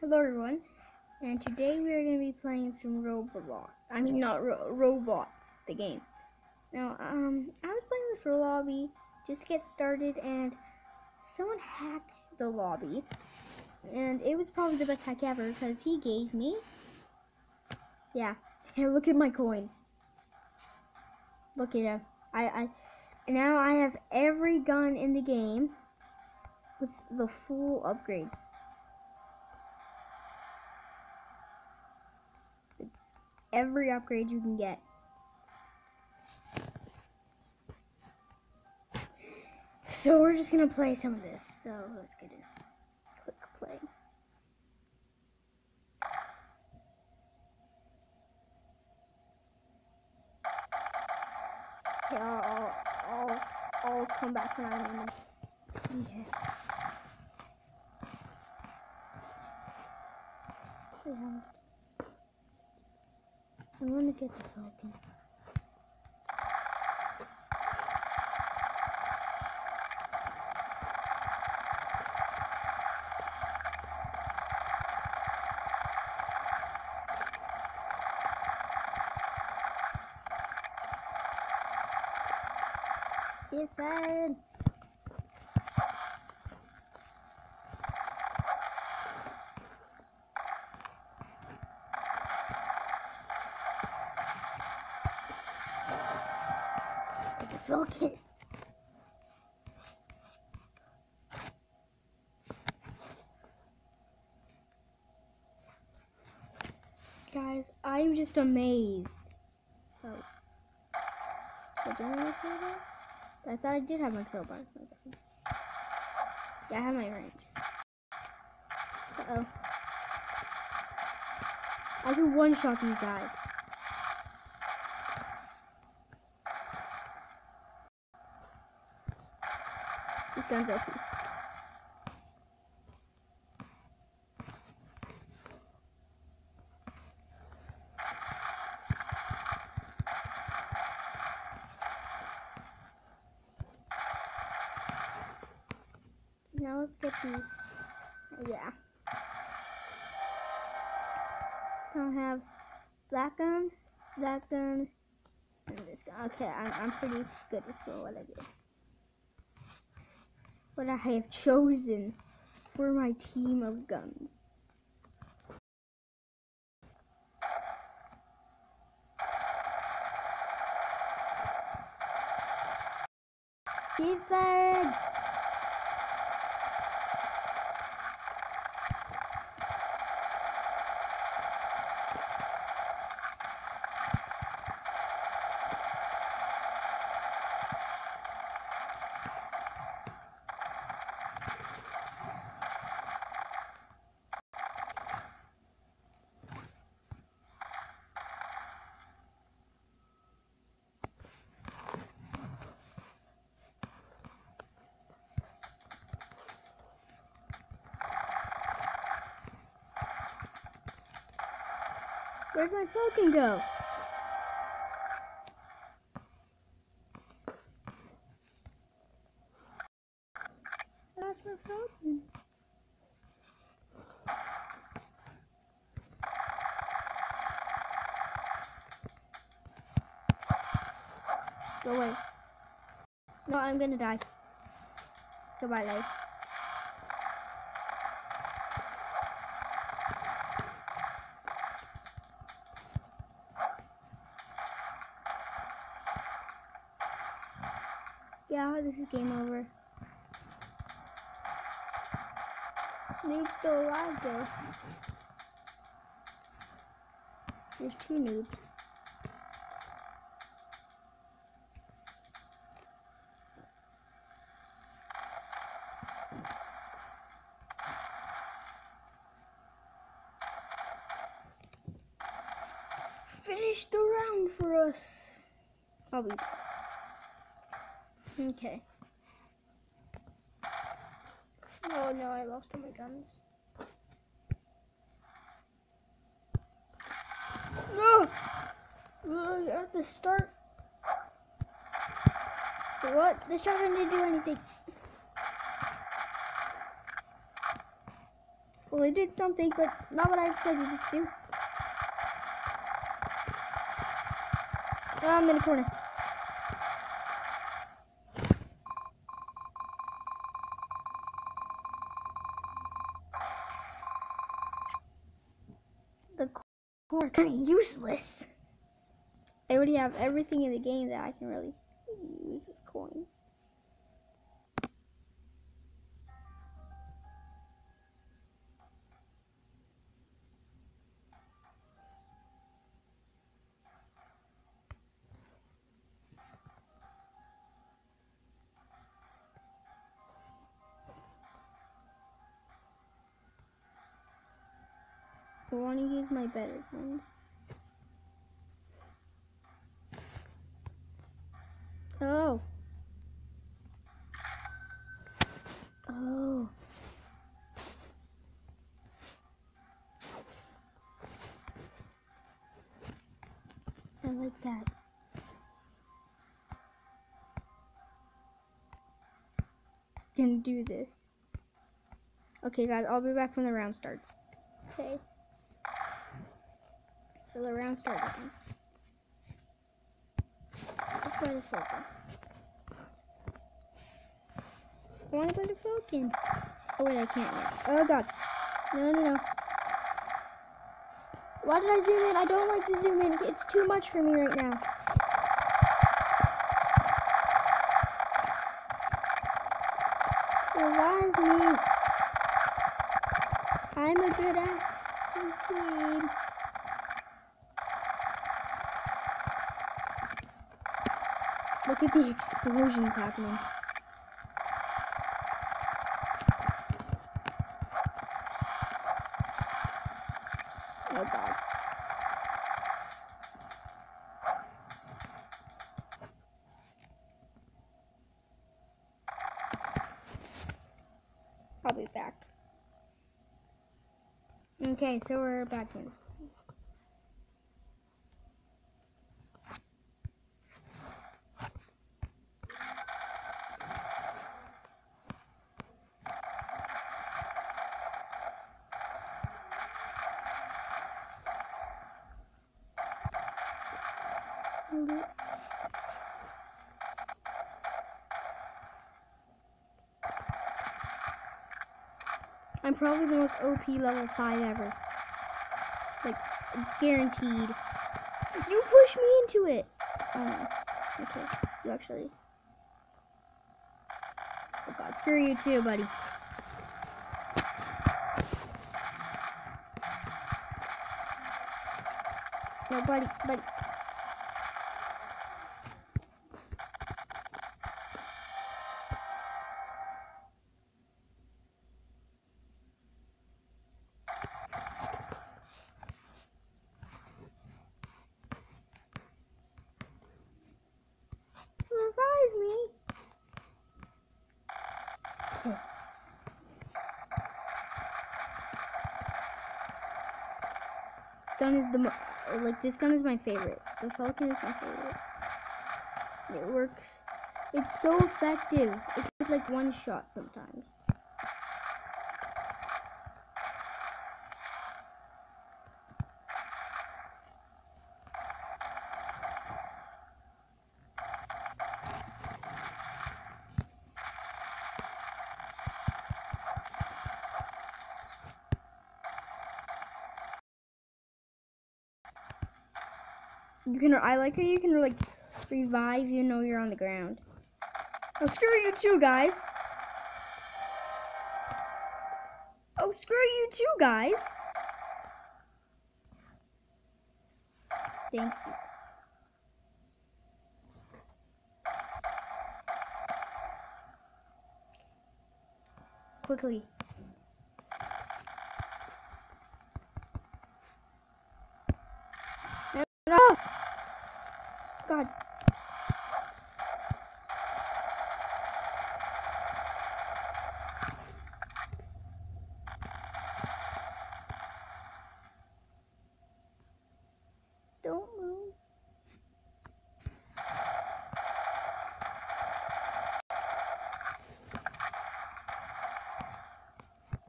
Hello everyone, and today we are going to be playing some Roblox. I mean, not Ro Roblox, the game. Now, um, I was playing this lobby just to get started, and someone hacked the lobby, and it was probably the best hack ever because he gave me. Yeah, here, look at my coins. Look at them. I, I now I have every gun in the game with the full upgrades. Every upgrade you can get. So we're just gonna play some of this. So let's get it. Click play. Okay, I'll, I'll, I'll, come back when I'm. Okay. Yeah. I want to get the falcon. Get fired! Falcon. Guys, I'm just amazed. Oh. I I thought I did have my crowbar. Yeah, I have my range. Uh-oh. I can one-shot these guys. This gun's OP. Now let's get yeah. I have that gun, that gun, and this gun. Okay, I'm, I'm pretty good with what I did what I have chosen for my team of guns. Where'd my falcon go? That's my falcon. Go away. No, I'm gonna die. Goodbye, life. Yeah, this is game over. Noob's still alive though. There's two noobs. Finish the round for us. I'll be Okay. Oh no, I lost all my guns. No! You have to start. What? This shotgun didn't do anything. Well, it did something, but not what I expected it to. Oh, I'm in a corner. The corner kind of useless. I already have everything in the game that I can really want to use my better coins. Oh. Oh. I like that. Can do this. Okay, guys, I'll be back when the round starts. Okay. So the round starts. Let's to Falcon. I want to go to Falcon. Oh wait, I can't. Oh god. No, no, no. Why did I zoom in? I don't like to zoom in. It's too much for me right now. Revive me. I'm a good ass team. Look at the explosions happening. Oh god. I'll be back. Okay, so we're back in. I'm probably the most OP level 5 ever. Like, guaranteed. You push me into it! Oh no. Okay, you actually. Oh god, screw you too, buddy. No, buddy, buddy. Revive me. Okay. Gun is the like this gun is my favorite. The Falcon is my favorite. It works. It's so effective. It's like one shot sometimes. You can. I like how you can like revive. You know you're on the ground. Oh, screw you too, guys. Oh, screw you too, guys. Thank you. Quickly. No! God. Don't move.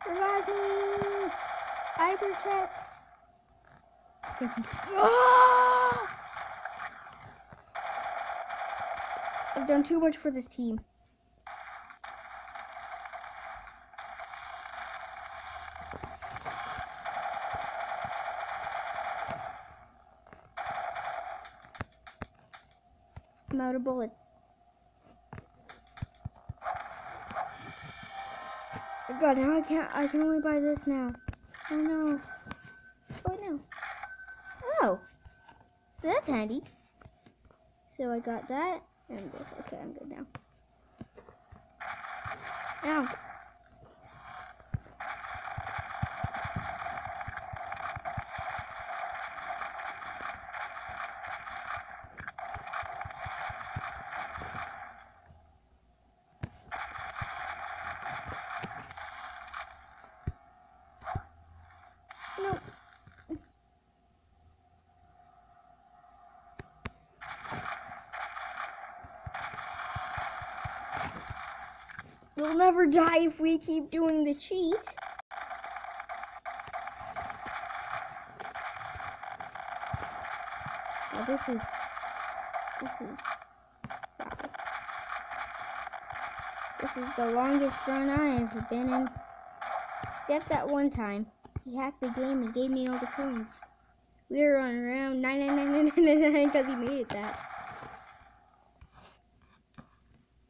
Revive me! I protect. Ah! I've done too much for this team. I'm out of bullets. Oh God, now I can't. I can only buy this now. Oh no. Oh no. Oh. That's handy. So I got that and this. Okay, I'm good now. Ow. We'll never die if we keep doing the cheat. This is this is wow. This is the longest run I have been in. Except that one time. He hacked the game and gave me all the coins. We were on around 99999 because he made it that.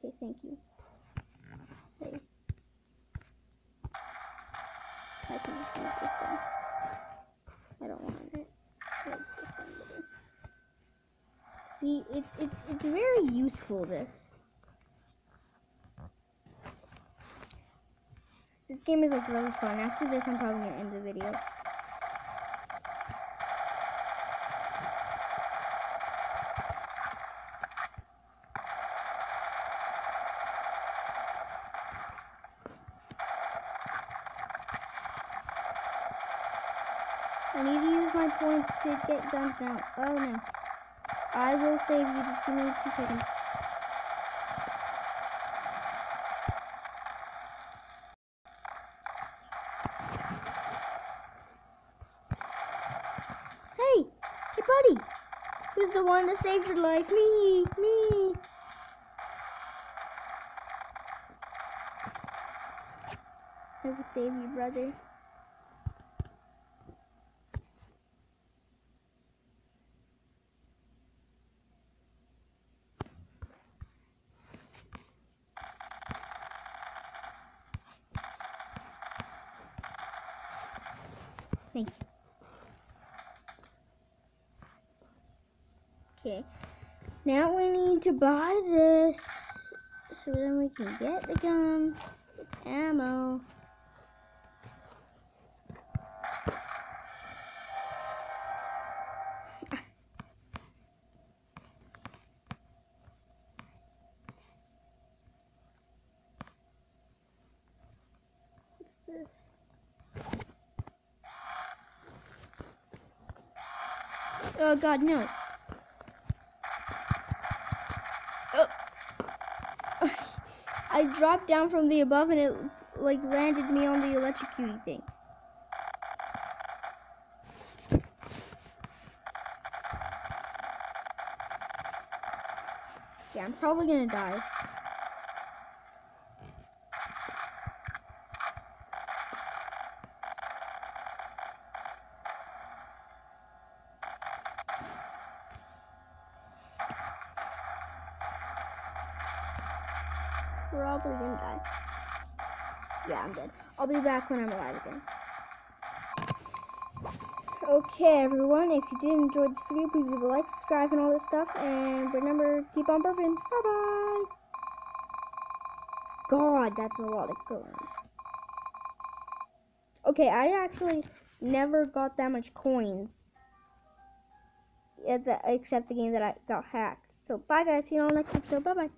Okay, thank you. I can use this one. I don't want it. See, it's it's it's very useful this. This game is like really fun. After this, I'm probably gonna end the video. I need to use my to get guns now. Oh no. I will save you. Just give me two seconds. Hey! Hey, buddy! Who's the one that saved your life? Me! Me! I will save you, brother. Okay. Now we need to buy this so then we can get the gun, ammo. Ah. This? Oh god, no. Oh. I dropped down from the above and it like landed me on the electrocuting thing. Yeah, I'm probably gonna die. Probably gonna die. Yeah, I'm dead. I'll be back when I'm alive again. Okay, everyone, if you did enjoy this video, please leave a like, subscribe, and all that stuff. And remember, keep on burping. Bye-bye. God, that's a lot of guns. Okay, I actually never got that much coins. The, except the game that I got hacked. So, bye guys. See you all next episode. Bye-bye.